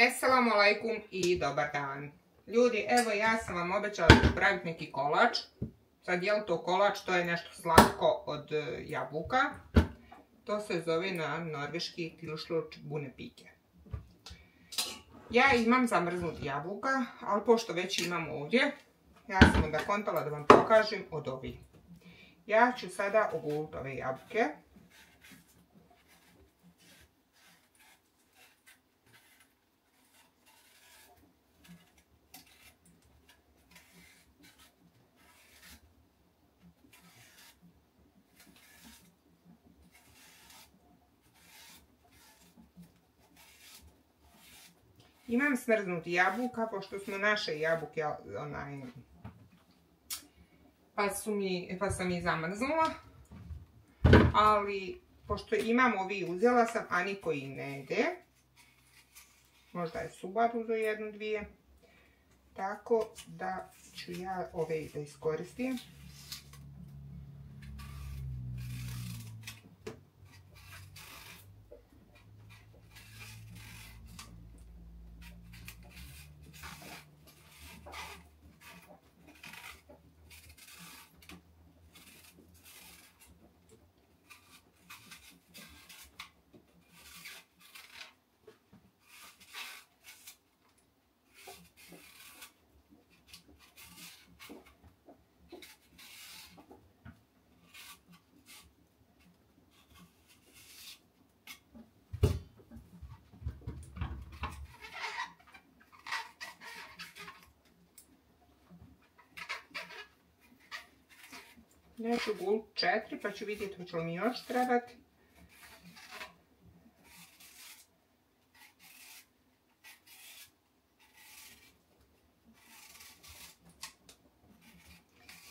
Assalamu alaikum i dobar dan. Ljudi, evo ja sam vam obećala da praviti neki kolač. Sad je li to kolač, to je nešto slatko od e, jabuka. To se zove na norveški tilšluč bunepike. Ja imam zamrznut jabuka, ali pošto već imam ovdje, ja sam onda kontala da vam pokažem od ovih. Ja ću sada oguliti ove jabuke. Imam smrznuti jabuka, pošto smo naše jabuke onaj, pa, su mi, pa sam ih zamrznula. Ali, pošto imam ovi, uzela sam, a niko i ne ide. Možda je subar uzo jednu, dvije. Tako da ću ja ove da iskoristim. Ja ću gul četiri pa ću vidjeti hoće li mi još trebati.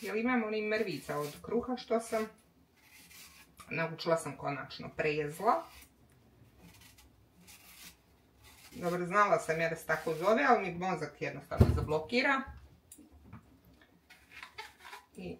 Jel imam onih mrvica od kruha što sam naučila sam konačno prezla. Dobro, znala sam ja da se tako zove, ali mi mozak jednostavno zablokira. I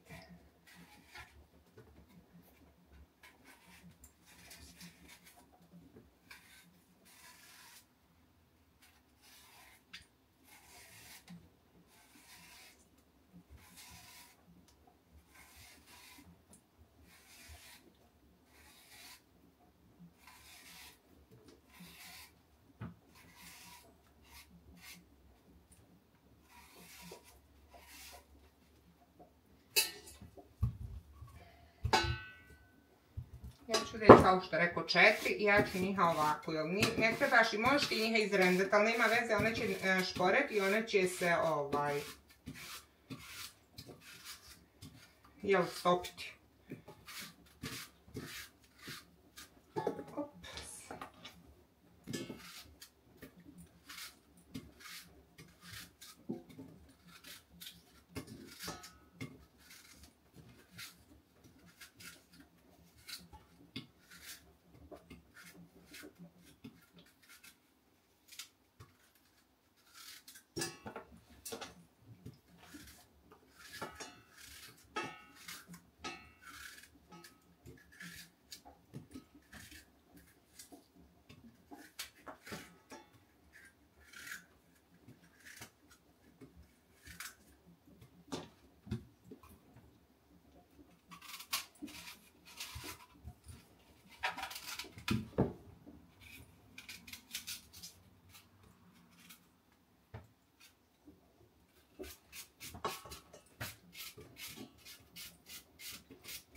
Reći kao što rekao četiri i ja ću njiha ovako, jel ne trebaš i možeš ti njiha izrendati, ali nema veze, one će e, šporeti i one će se ovaj, jel stopiti.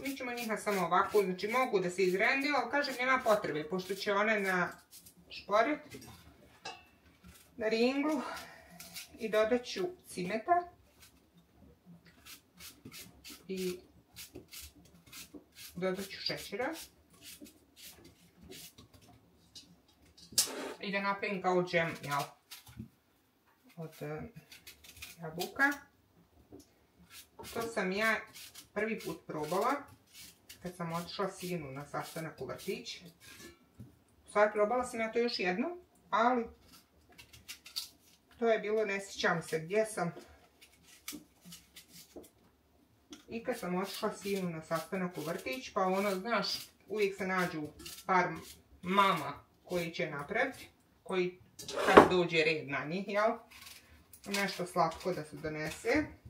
Mi ćemo njiha samo ovako, znači mogu da se izrendi, ali kažem nema potrebe, pošto će one na šporet, na ringlu i dodat ću cimeta i dodat ću šećera i da napravim kao džem, jel, od eh, jabuka. To sam ja prvi put probala kad sam otišla sinu na sastanak u vrtić. Stvar, probala sam ja to još jedno, ali to je bilo, ne sjećam se gdje sam. I kad sam otišla sinu na sastanak u vrtić, pa ono, znaš, uvijek se nađu par mama koji će napraviti, koji kad dođe red na njih, jel? Nešto slatko da se donese.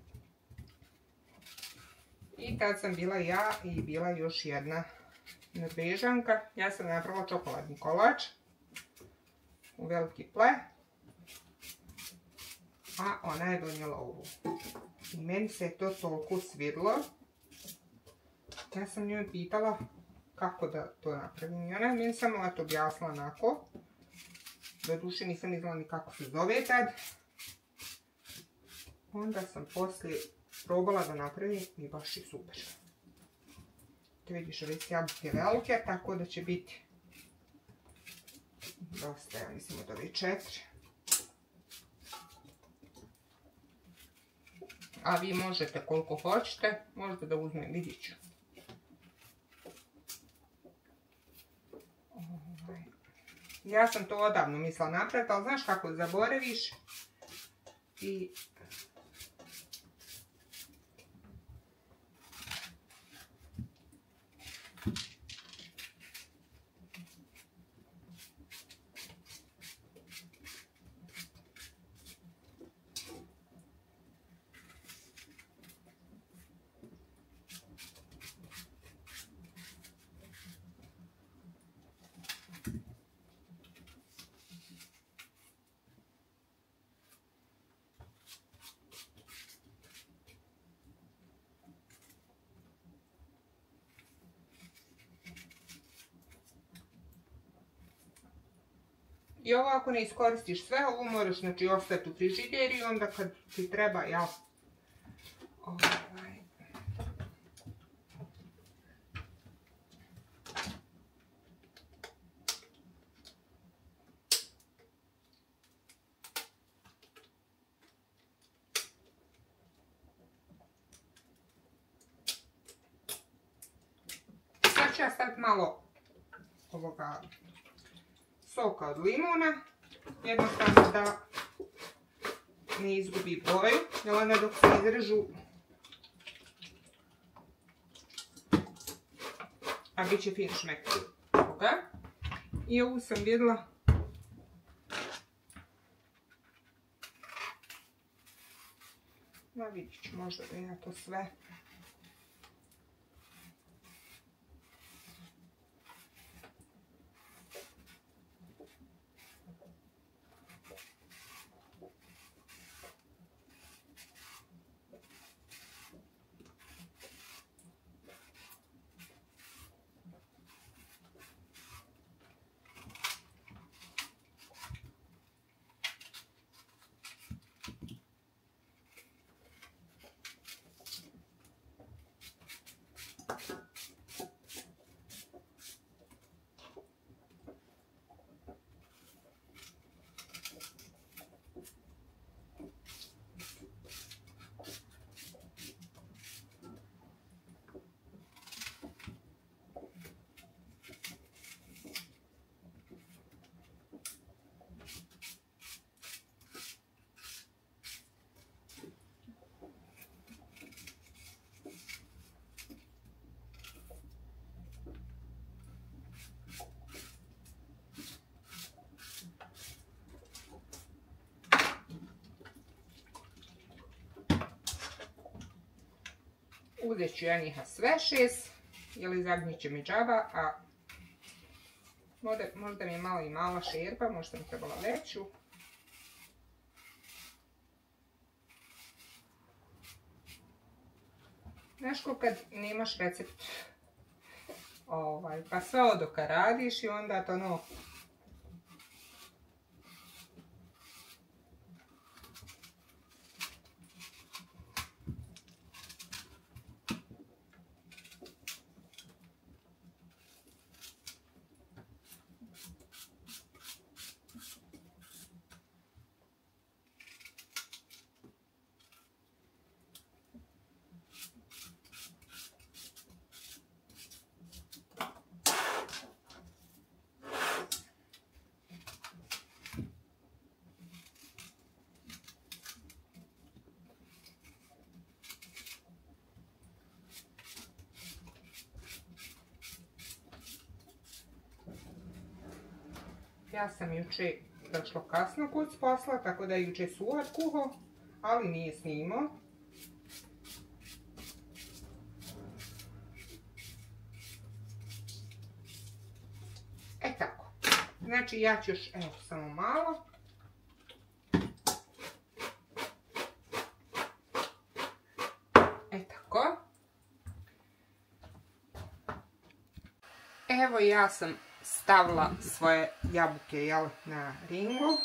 I tad sam bila ja i bila još jedna norvežanka. Ja sam napravila čokoladni kolač u veliki ple. A ona je donijela ovu. I meni se je to toliko svidlo. Ja sam njoj pitala kako da to napravim. I ona je meni samo to objasnila onako. Do duše nisam iznala ni kako se zove tad. Onda sam poslije probala da napravim i baš je super. Te vidiš ove jabuke velike, tako da će biti dosta, ja mislim od ove četiri. A vi možete koliko hoćete, možete da uzmem, vidit ću. Ovaj. Ja sam to odavno mislila napraviti, ali znaš kako zaboraviš i I ovo ako ne iskoristiš sve, ovo moraš znači ostaviti u frižideri i onda kad ti treba, ja ovaj. Sad ću ja staviti malo ovoga soka od limuna. Jednostavno da ne izgubi boju. Jer onda dok se izrežu a bit će fin šmek. I ovu sam vidjela Ma vidit ću možda da ja to sve Uzet ću ja njiha sve šest, jer zagnit će mi džaba, a možda, mi je malo i mala šerpa, možda mi trebala veću. Znaš ko kad nemaš recept, ovaj, pa sve odoka radiš i onda to ono, Ja sam juče došlo kasno kod posla, tako da je juče suhat kuho, ali nije snimao. E tako. Znači ja ću još, evo, samo malo. E tako. Evo ja sam stavila svoje jabuke na ringu.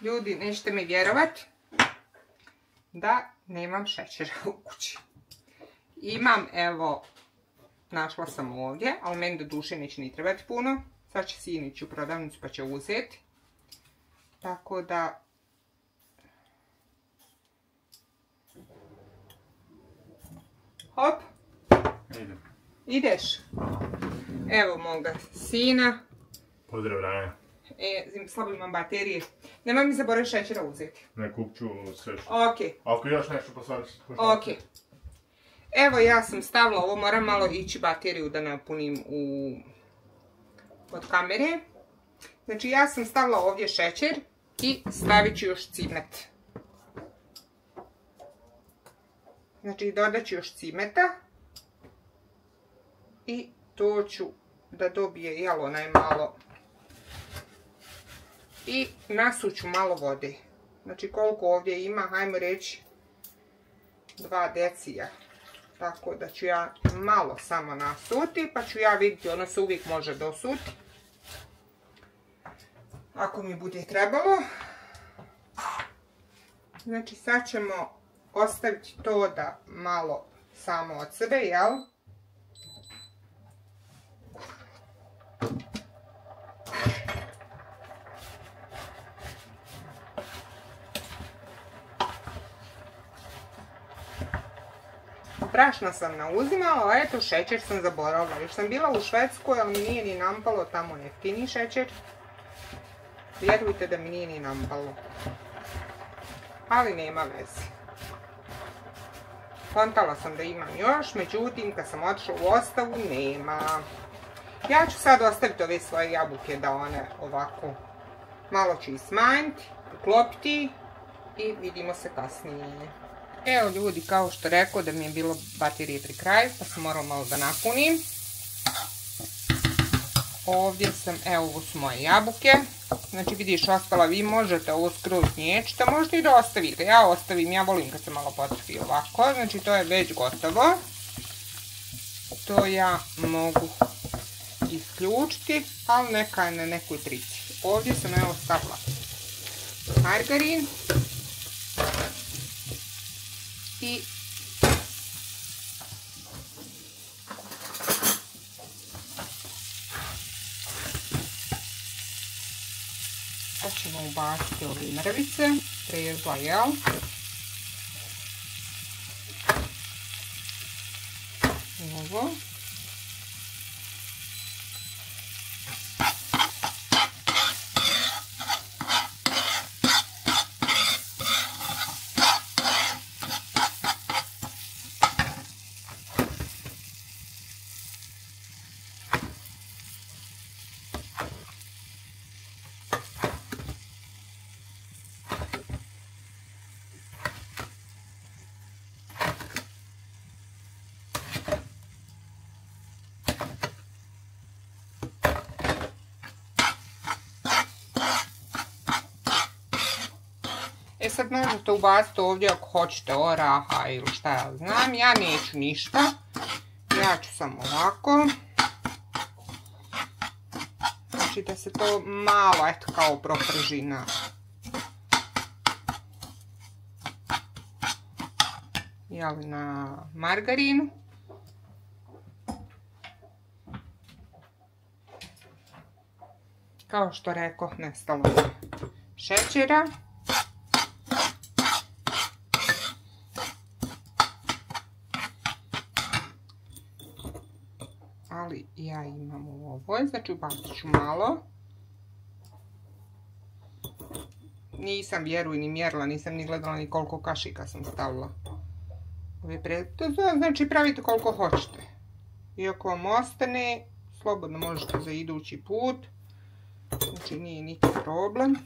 Ljudi, nećete mi vjerovat da nemam šećera u kući. Imam, evo, našla sam ovdje, ali meni do duše neće ni trebati puno. Sad će sinić u prodavnicu pa će uzeti. Tako da... Hop. Idem. Ideš? Evo moga sina. Pozdrav Raja. E, slabo imam baterije. Nemoj mi zaboravi šećera uzeti. Ne kupću sve što... Ok, Ako još nešto posvariš... ok. Evo ja sam stavila ovo, moram malo ići bateriju da napunim u... od kamere. Znači ja sam stavila ovdje šećer i stavit ću još cimet. Znači dodat ću još cimeta. I to ću da dobije jel onaj malo i nasuću malo vode. Znači koliko ovdje ima, hajmo reći 2 decija. Tako da ću ja malo samo nasuti, pa ću ja vidjeti, ono se uvijek može dosuti. Ako mi bude trebalo. Znači sad ćemo ostaviti to da malo samo od sebe, jel? Brašna sam nauzimala, a eto šećer sam zaboravila. Još sam bila u Švedskoj, ali mi nije ni nampalo tamo jeftini šećer. Vjerujte da mi nije ni nampalo. Ali nema veze. Kontala sam da imam još, međutim kad sam otišla u ostavu nema. Ja ću sad ostaviti ove svoje jabuke da one ovako malo ću ih smanjiti, uklopiti i vidimo se kasnije. Evo ljudi, kao što rekao da mi je bilo baterije pri kraju, pa sam morala malo da napunim. Ovdje sam, evo ovo su moje jabuke. Znači vidiš, ostala vi možete ovo skroz niječite, možete i da ostavite. Ja ostavim, ja volim kad se malo potrafi ovako. Znači to je već gotovo. To ja mogu isključiti, ali neka je na nekoj trici. Ovdje sam evo stavila margarin i sad ćemo ubaciti ove mrvice, prezla jel? Ovo. E sad možete ubaciti ovdje ako hoćete oraha ili šta ja znam. Ja neću ništa. Ja ću samo ovako. Znači da se to malo eto kao proprži na jeli, na margarinu. Kao što rekao, nestalo šećera. ali ja imam u ovoj, znači ubacit ću malo. Nisam, vjeruj, ni mjerila, nisam ni gledala ni koliko kašika sam stavila. Znači pravite koliko hoćete. I ako vam ostane, slobodno možete za idući put znači nije niti problem.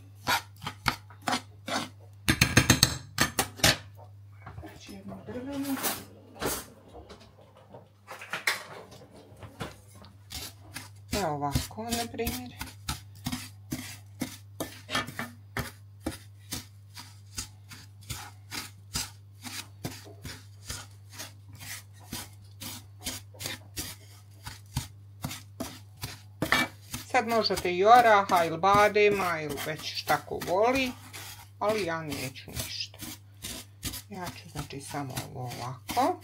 Znači jednu drvenu. Evo ovako, na primjer. Sad možete i oraha ili badema ili već šta ko voli, ali ja neću ništa. Ja ću znači samo ovo ovako.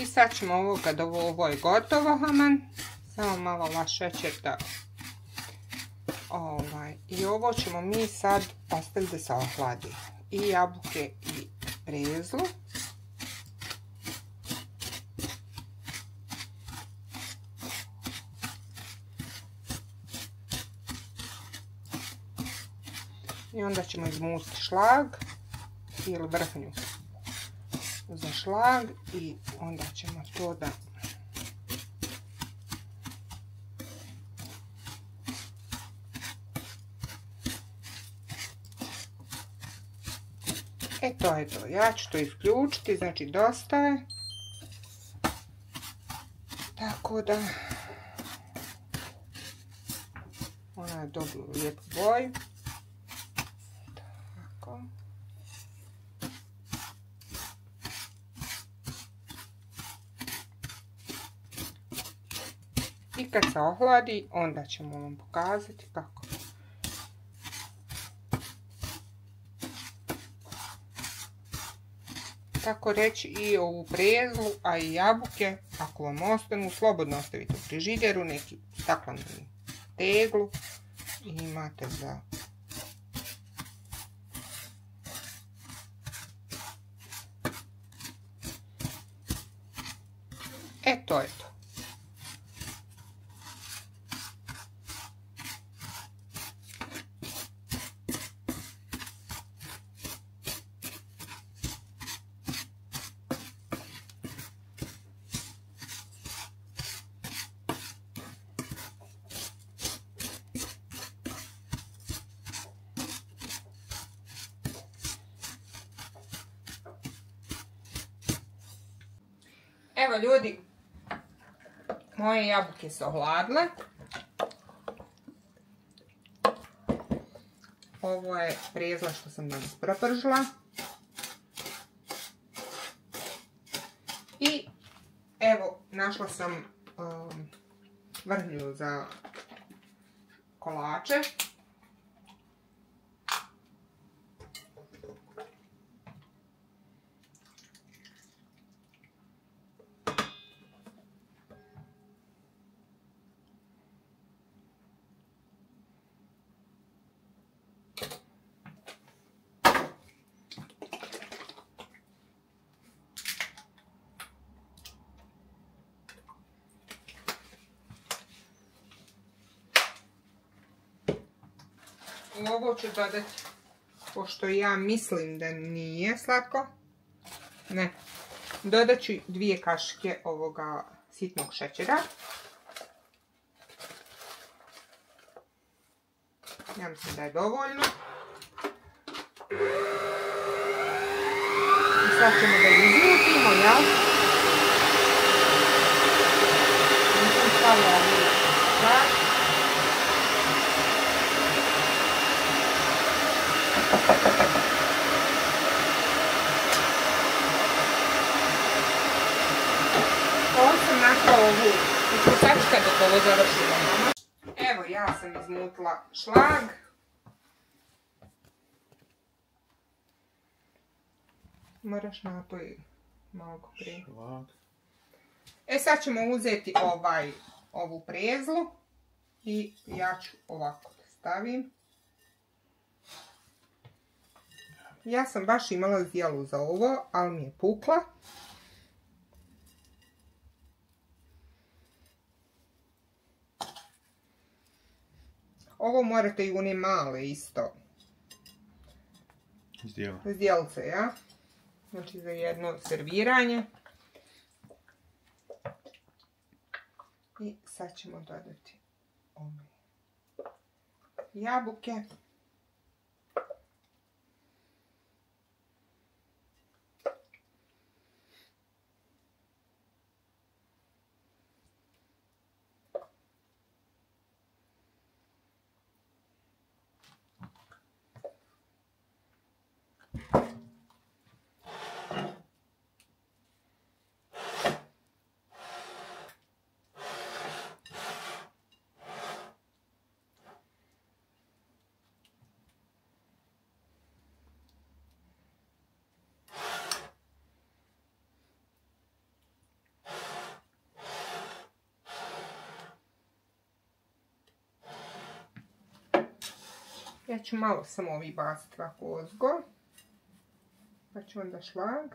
I sad ćemo ovo kad ovo, je gotovo haman, samo malo vaš šećer da ovaj, i ovo ćemo mi sad ostaviti da se ohladi. I jabuke i prezlu. I onda ćemo izmustiti šlag ili vrhnju za šlag i onda ćemo to da E to je to, ja ću to isključiti, znači dosta je. Tako da ona je dobila lijepu boju. Tako. Kad se ohladi, onda ćemo vam pokazati kako. Tako reći i ovu prezlu, a i jabuke, ako vam ostanu, slobodno ostavite u frižideru, neki staklenu teglu i imate za E, to je to. Evo ljudi, moje jabuke su ohladile. Ovo je prezla što sam danas propržila. I evo, našla sam um, za kolače. Ovo ću dodati, pošto ja mislim da nije slatko, ne, dodat ću dvije kašike ovoga sitnog šećera. Ja mislim da je dovoljno. I sad ćemo da izmutimo, jel? Nisam stavila ovu kašu. Ovo sam našla ovu iskusačka dok ovo završimo. Evo ja sam izmutla šlag. Moraš napoj Malo prije. Šlag. E sad ćemo uzeti ovaj, ovu prezlu i ja ću ovako da stavim. Ja sam baš imala zdjelu za ovo, ali mi je pukla. Ovo morate i one male isto zdjelce, ja? Znači za jedno serviranje. I sad ćemo dodati ove jabuke. Ja ću malo samo ovi baciti ovako ozgo. Pa ću onda šlag.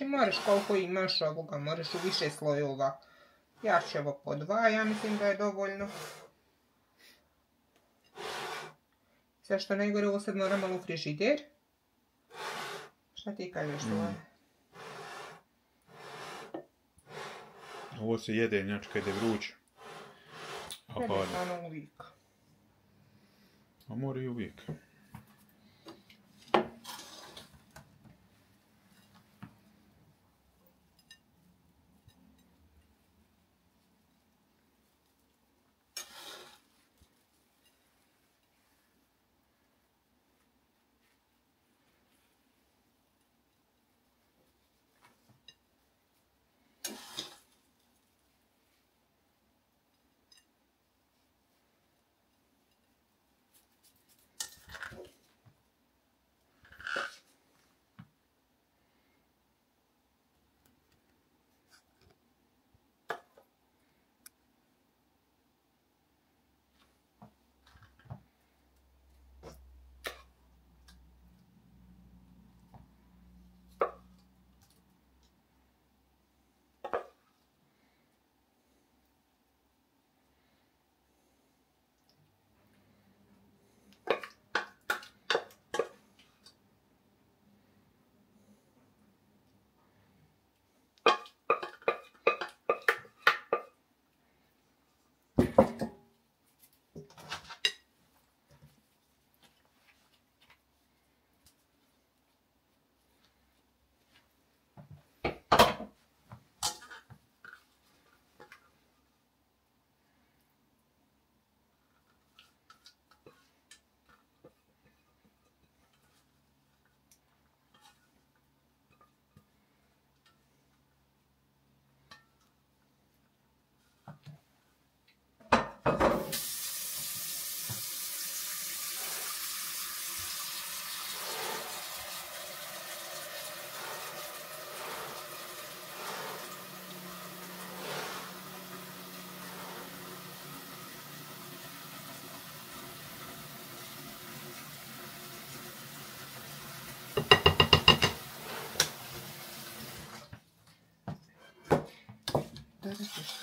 Znači moraš koliko imaš ovoga, moraš u više slojeva. Ja ću ovo po dva, ja mislim da je dovoljno. Sve što najgore, ovo sad moram malo u frižider. Šta ti kažeš, mm. Ovo se jede inače kad je vruće. A pada. Jednostavno uvijek. A mora i uvijek.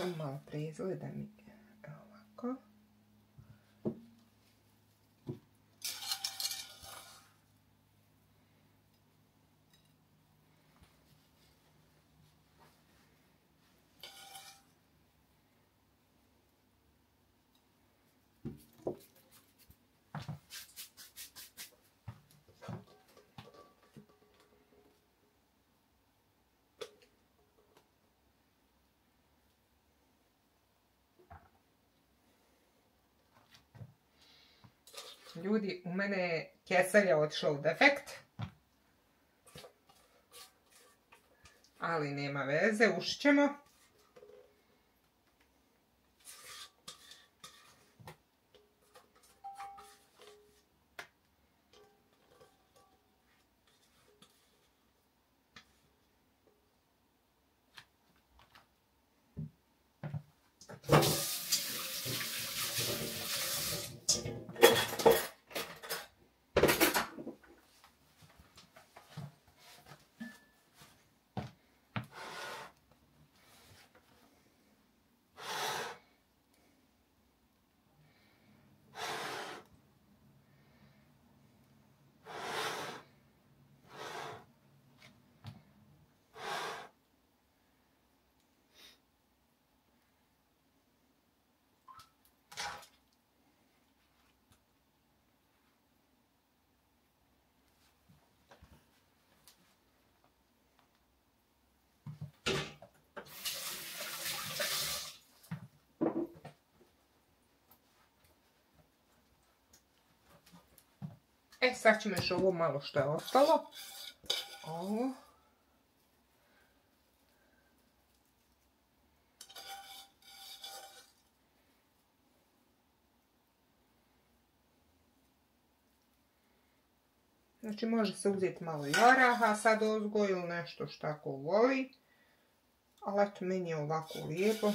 Dodat ću samo malo prezle da mi Ljudi, u mene je keselja otišla u defekt. Ali nema veze, ušit ćemo. E, sad ćemo još ovo malo što je ostalo. Ovo. Znači može se uzeti malo i sad ozgo ili nešto što ako voli. Ali eto, meni je ovako lijepo.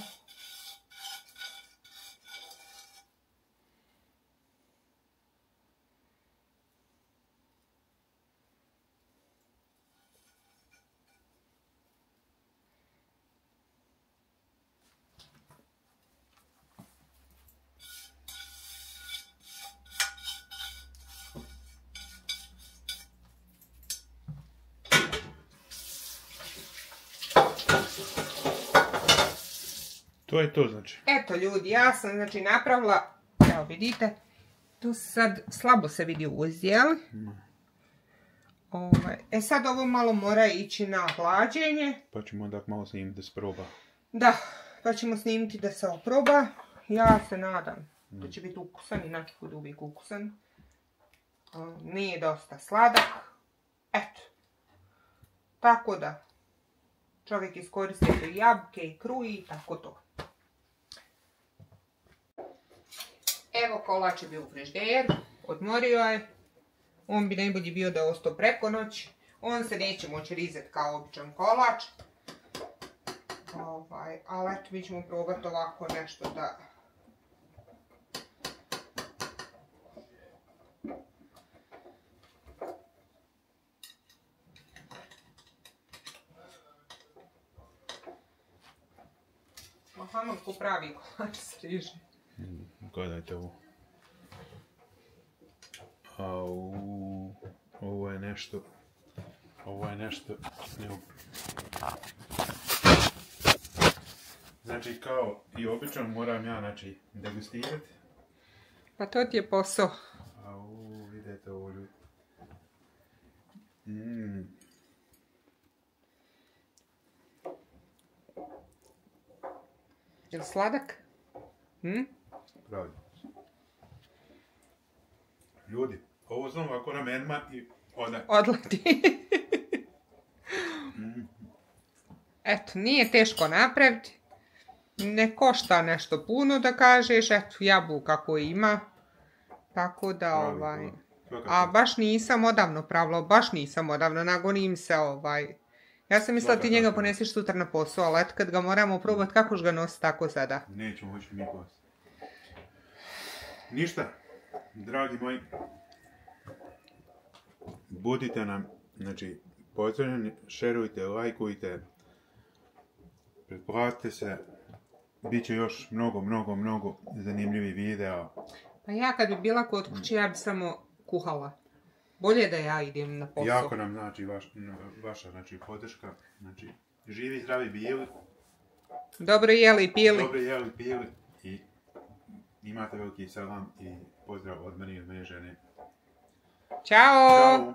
To je to znači. Eto ljudi, ja sam znači napravila, evo vidite, tu sad slabo se vidi uz, jel? Ovaj, e sad ovo malo mora ići na hlađenje. Pa ćemo onda malo snimiti da se proba. Da, pa ćemo snimiti da se oproba. Ja se nadam da će biti ukusan, inače bude uvijek ukusan. Nije dosta sladak. Eto. Tako da, čovjek iskoristi i jabuke i kruji i tako to. Evo kolač je bio u frižderu, odmorio je. On bi najbolji bio da je ostao preko noć. On se neće moći rizati kao običan kolač. Ovaj, ali eto, mi ćemo probati ovako nešto da... Aha, ko pravi kolač s rižem. Gledajte ovo. Au, ovo je nešto... Ovo je nešto... evo. Znači kao i obično moram ja znači degustirati. Pa to ti je posao. Au, vidite ovo ljudi. Mm. Je li sladak? Hm? Ljudi, ovo znam ovako na menma i onda... Odleti. Eto, nije teško napraviti. Ne košta nešto puno da kažeš, eto, jabuka koju ima. Tako da, Pravi, ovaj... A baš nisam odavno pravila, baš nisam odavno, nagonim se ovaj... Ja sam mislila ti njega ponesiš sutra na posao, ali eto kad ga moramo probati, kako ga nositi tako sada? Neću moći mi post. Ništa, dragi moji. Budite nam, znači, pozdravljeni, šerujte, lajkujte, pretplatite se. Biće još mnogo, mnogo, mnogo zanimljivih videa. Pa ja kad bi bila kod kuće, ja bi samo kuhala. Bolje da ja idem na posao. Jako nam znači vaš, vaša znači, podrška. Znači, živi, zdravi bili, Dobro jeli i pili. dobro jeli, pili i imate veliki salam i pozdrav od mene i od moje žene. Ćao! Ćao!